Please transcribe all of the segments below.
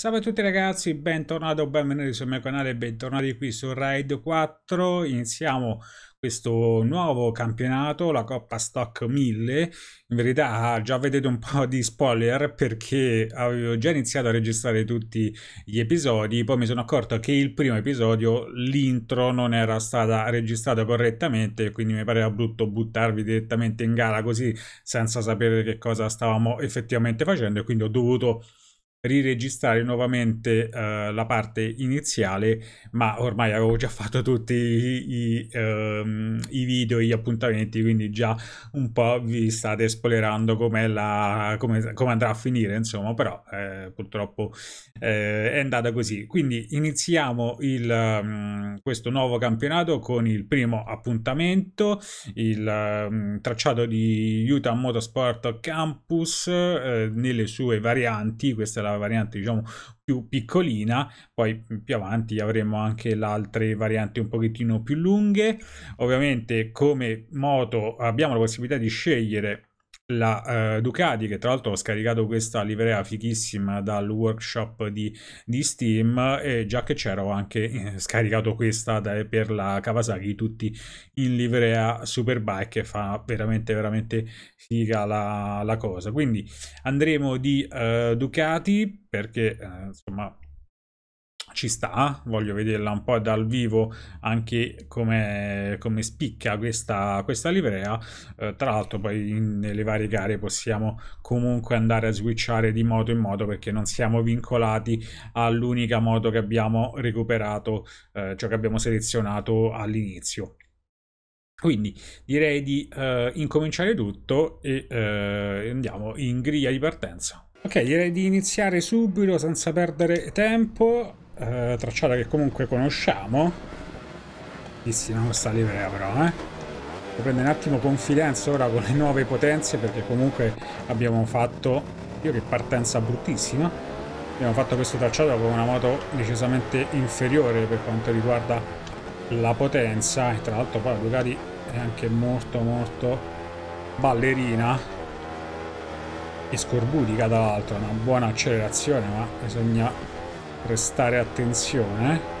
Salve a tutti ragazzi, bentornati o benvenuti sul mio canale, bentornati qui su Raid 4. Iniziamo questo nuovo campionato, la Coppa Stock 1000. In verità già vedete un po' di spoiler perché avevo già iniziato a registrare tutti gli episodi, poi mi sono accorto che il primo episodio, l'intro non era stata registrata correttamente, quindi mi pareva brutto buttarvi direttamente in gara così senza sapere che cosa stavamo effettivamente facendo e quindi ho dovuto riregistrare nuovamente uh, la parte iniziale ma ormai avevo già fatto tutti i, i, um, i, video gli appuntamenti quindi già un po' vi state spoilerando come, come, come andrà a finire insomma però eh, purtroppo eh, è andata così. Quindi iniziamo il, um, questo nuovo campionato con il primo appuntamento il um, tracciato di Utah Motorsport Campus eh, nelle sue varianti questa è la la variante diciamo più piccolina, poi più avanti avremo anche le altre varianti un pochettino più lunghe. Ovviamente come moto abbiamo la possibilità di scegliere la uh, Ducati che tra l'altro ho scaricato questa livrea fighissima dal workshop di, di Steam e già che c'era ho anche eh, scaricato questa da, per la Kawasaki tutti in livrea Superbike fa veramente veramente figa la, la cosa. Quindi andremo di uh, Ducati perché uh, insomma ci sta, voglio vederla un po' dal vivo anche come, come spicca questa, questa livrea. Eh, tra l'altro poi in, nelle varie gare possiamo comunque andare a switchare di moto in moto perché non siamo vincolati all'unica moto che abbiamo recuperato, eh, cioè che abbiamo selezionato all'inizio. Quindi direi di eh, incominciare tutto e eh, andiamo in griglia di partenza. Ok, direi di iniziare subito senza perdere tempo eh, tracciata che comunque conosciamo bellissima questa livrea però eh. Devo un attimo confidenza ora con le nuove potenze perché comunque abbiamo fatto io che partenza bruttissima abbiamo fatto questo tracciato con una moto decisamente inferiore per quanto riguarda la potenza e tra l'altro poi la Ducati è anche molto molto ballerina e scorbutica tra l'altro una buona accelerazione ma bisogna prestare attenzione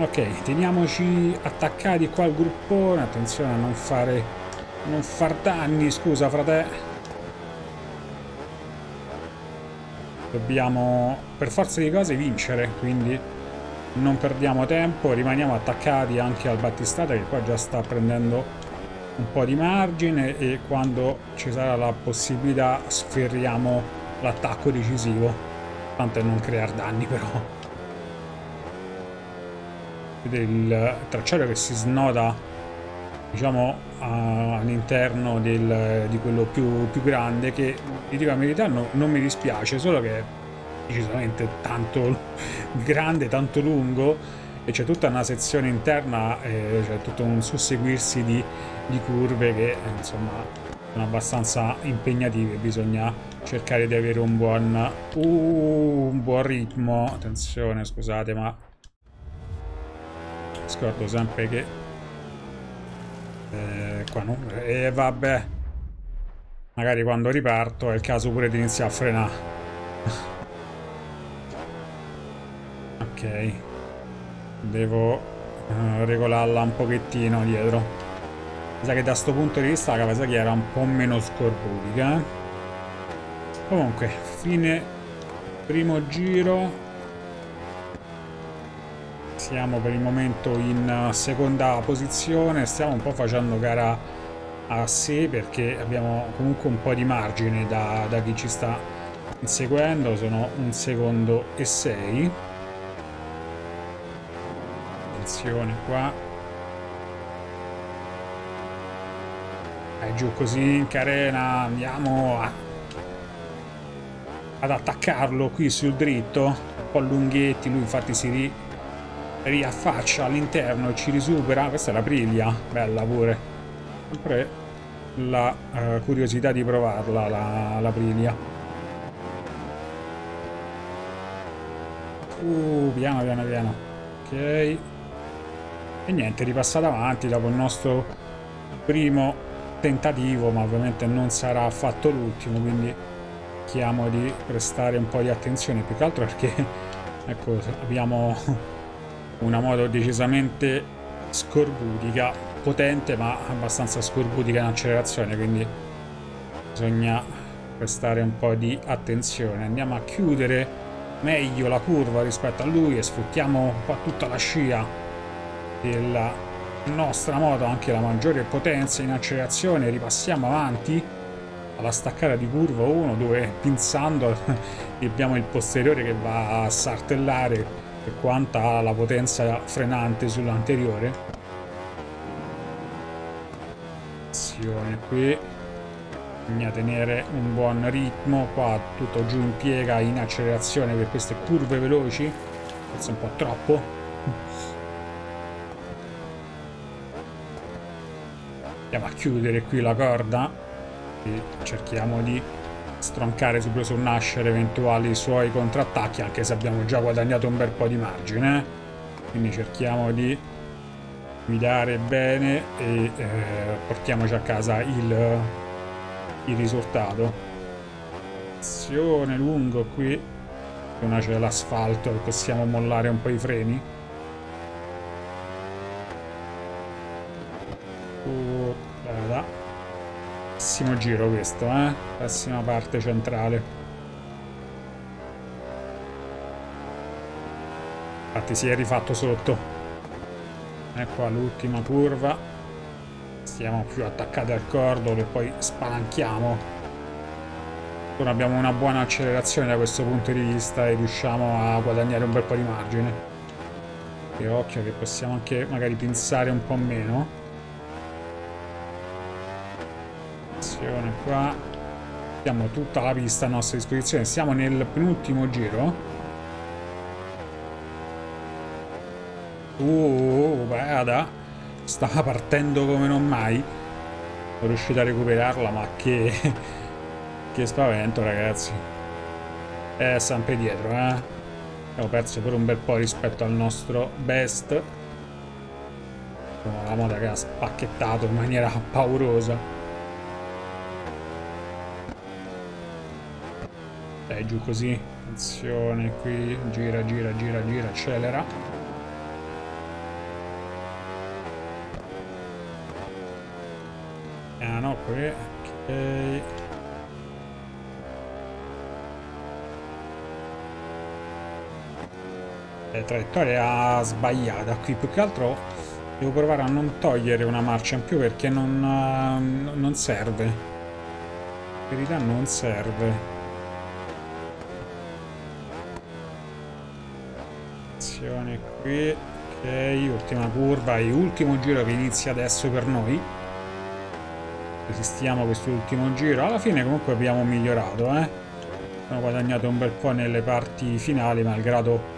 ok teniamoci attaccati qua al gruppone. Attenzione a non fare non far danni scusa frate. Dobbiamo per forza di cose vincere quindi non perdiamo tempo. Rimaniamo attaccati anche al battistata che qua già sta prendendo un po' di margine e quando ci sarà la possibilità sferriamo l'attacco decisivo. Tanto è non creare danni però. Vedete il tracciato che si snoda diciamo all'interno di quello più, più, grande che vi dico la verità no, non mi dispiace solo che è decisamente tanto grande tanto lungo e c'è tutta una sezione interna, eh, c'è tutto un susseguirsi di, di curve che insomma sono abbastanza impegnative, bisogna cercare di avere un buon, uh, un buon ritmo, attenzione scusate ma scordo sempre che eh, qua no, e eh, vabbè magari quando riparto è il caso pure di iniziare a frenare. Ok. Devo uh, regolarla un pochettino dietro mi sa che da questo punto di vista la Kawasaki era un po' meno scorbutica eh? comunque fine primo giro. Siamo per il momento in seconda posizione. Stiamo un po' facendo gara a sé perché abbiamo comunque un po' di margine da, da chi ci sta inseguendo. Sono un secondo e sei. Attenzione qua è giù così in carena andiamo a, ad attaccarlo qui sul dritto. Un po' lunghetti lui infatti si ri, riaffaccia all'interno e ci risupera. Questa è la briglia bella pure. Sempre la uh, curiosità di provarla la, la briglia uh piano piano piano. Ok. E niente, ripassa davanti dopo il nostro primo tentativo ma ovviamente non sarà affatto l'ultimo quindi cerchiamo di prestare un po' di attenzione più che altro perché ecco abbiamo una moto decisamente scorbutica potente ma abbastanza scorbutica in accelerazione quindi bisogna prestare un po' di attenzione. Andiamo a chiudere meglio la curva rispetto a lui e sfruttiamo un po' tutta la scia della nostra moto anche la maggiore potenza in accelerazione ripassiamo avanti alla staccata di curva 1 dove pinzando abbiamo il posteriore che va a sartellare e quanta la potenza frenante sull'anteriore. Attenzione qui. Bisogna tenere un buon ritmo. Qua tutto giù in piega in accelerazione per queste curve veloci. Forse un po' troppo andiamo a chiudere qui la corda e cerchiamo di stroncare subito sul nascere eventuali suoi contrattacchi anche se abbiamo già guadagnato un bel po' di margine. Quindi cerchiamo di guidare bene e eh, portiamoci a casa il il risultato. Azione lungo qui. Una c'è l'asfalto possiamo mollare un po' i freni. uh, da. pessimo giro questo eh. Pessima parte centrale. Infatti si è rifatto sotto. Ecco l'ultima curva. Stiamo più attaccati al cordolo e poi spalanchiamo. Ora abbiamo una buona accelerazione da questo punto di vista e riusciamo a guadagnare un bel po' di margine. E occhio che possiamo anche magari pinzare un po' meno attenzione qua. Abbiamo tutta la pista a nostra disposizione. Siamo nel penultimo giro. Uh, vada stava partendo come non mai. Sono riuscito a recuperarla ma che che spavento ragazzi. È sempre dietro eh. Abbiamo perso pure un bel po' rispetto al nostro best. La moda che ha spacchettato in maniera paurosa dai giù così attenzione qui gira gira gira gira accelera. Piano qui ok. La traiettoria sbagliata. Qui più che altro devo provare a non togliere una marcia in più perché non, non serve. In verità non serve attenzione qui ok ultima curva e ultimo giro che inizia adesso per noi. Resistiamo quest'ultimo giro. Alla fine comunque abbiamo migliorato eh? abbiamo guadagnato un bel po' nelle parti finali malgrado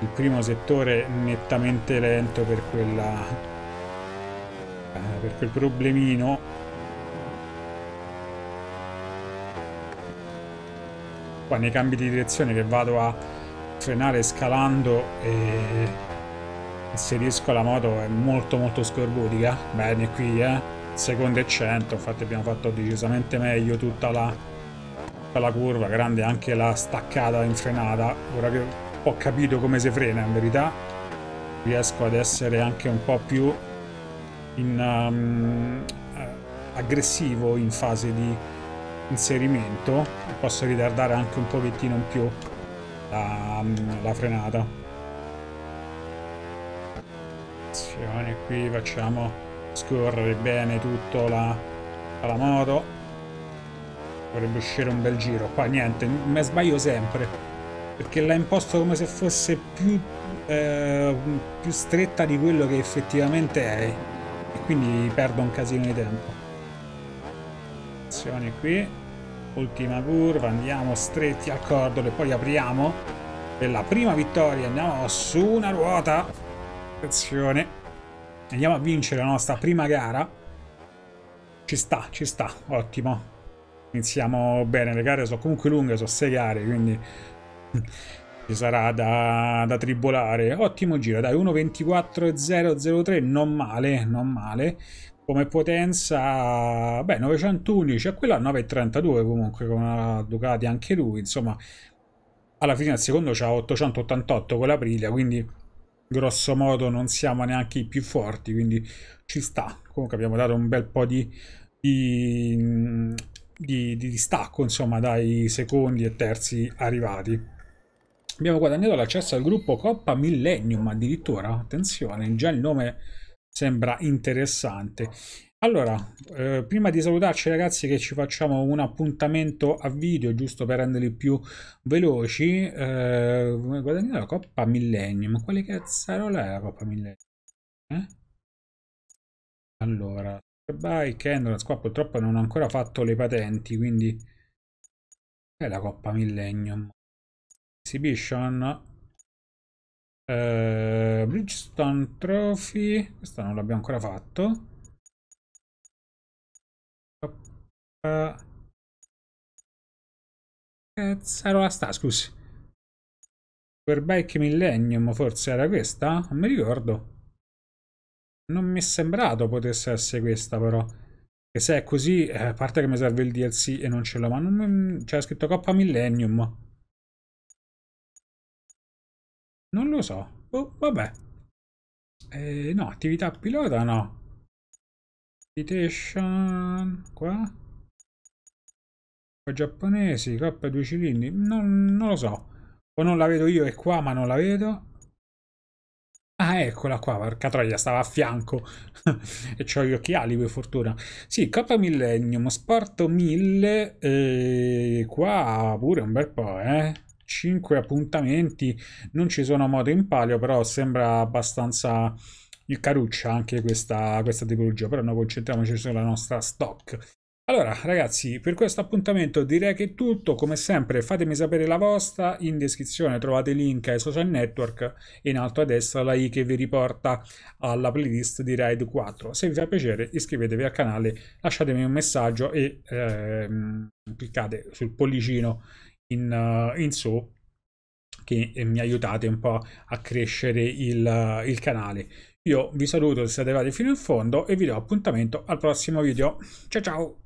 il primo settore nettamente lento per quella eh, per quel problemino. Qua nei cambi di direzione che vado a frenare scalando e inserisco la moto è molto molto scorbutica bene qui eh. Secondo e 100 infatti abbiamo fatto decisamente meglio tutta la, tutta la curva grande anche la staccata in frenata. Ora che ho capito come si frena in verità riesco ad essere anche un po' più in, um, aggressivo in fase di inserimento. Posso ritardare anche un pochettino in più la, la frenata. Attenzione qui facciamo scorrere bene tutto la, la moto. Dovrebbe uscire un bel giro. Qua niente mi sbaglio sempre perché l'ha imposto come se fosse più, eh, più stretta di quello che effettivamente è e quindi perdo un casino di tempo. Attenzione qui ultima curva andiamo stretti al cordolo e poi apriamo per la prima vittoria andiamo su una ruota attenzione Andiamo a vincere la nostra prima gara. Ci sta, ci sta, ottimo. Iniziamo bene, le gare sono comunque lunghe, sono 6 gare, quindi ci sarà da, da tribolare. Ottimo giro, dai, 1.24.003, non male, non male. Come potenza, beh, 911, e quella 932 comunque con una Ducati anche lui, insomma, alla fine il secondo c'ha 888 con l'Aprilia, quindi grosso modo non siamo neanche i più forti, quindi ci sta. Comunque abbiamo dato un bel po' di, di, di, di distacco, insomma, dai secondi e terzi arrivati. Abbiamo guadagnato l'accesso al gruppo Coppa Millennium addirittura, attenzione, già il nome sembra interessante. Allora, eh, prima di salutarci ragazzi che ci facciamo un appuntamento a video giusto per renderli più veloci, eh, guadagnare la Coppa Millennium, quale cazzarola è la Coppa Millennium? Eh? Allora, Bike, Endurance, qua purtroppo non ho ancora fatto le patenti, quindi è la Coppa Millennium. Exhibition Uh, Bridgestone Trophy, questo non l'abbiamo ancora fatto. Uh, cazzarola sta, scusi. Superbike Millennium, forse era questa? Non mi ricordo. Non mi è sembrato potesse essere questa, però. E se è così, eh, a parte che mi serve il DLC e non ce l'ho, ma non c'è scritto Coppa Millennium. Non lo so. Oh, vabbè. Eh, no, attività pilota no. Invitation. Qua. Qua giapponesi, coppa due cilindri. Non, non lo so. O non la vedo io, è qua, ma non la vedo. Ah, eccola qua, porca troia, stava a fianco. e ho gli occhiali, per fortuna. Sì, Coppa Millennium, Sport 1000. E qua pure un bel po', eh. 5 appuntamenti, non ci sono moto in palio, però sembra abbastanza il caruccia anche questa, questa tipologia, però noi concentriamoci sulla nostra stock. Allora ragazzi, per questo appuntamento direi che è tutto, come sempre fatemi sapere la vostra, in descrizione trovate il link ai social network e in alto a destra la i che vi riporta alla playlist di Ride 4. Se vi fa piacere iscrivetevi al canale, lasciatemi un messaggio e ehm, cliccate sul pollicino in, uh, in su che mi aiutate un po' a crescere il, uh, il canale. Io vi saluto se siete arrivati fino in fondo e vi do appuntamento al prossimo video. Ciao ciao!